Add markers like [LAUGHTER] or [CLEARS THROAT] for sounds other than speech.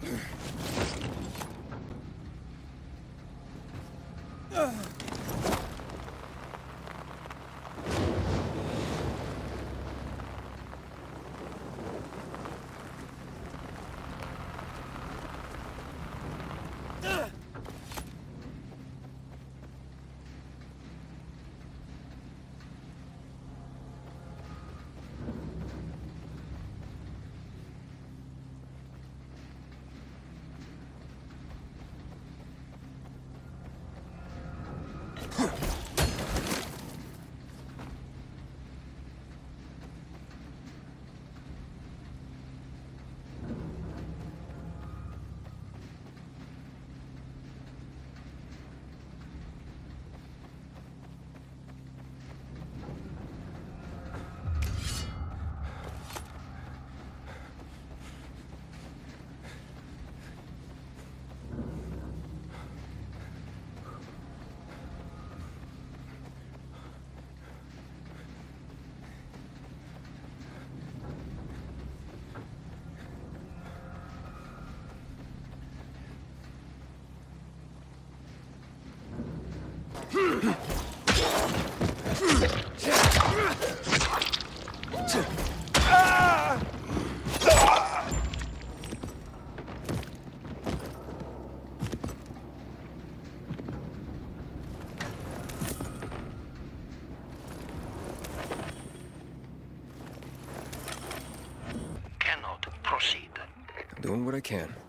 proceed. [CLEARS THROAT] Doing what I can.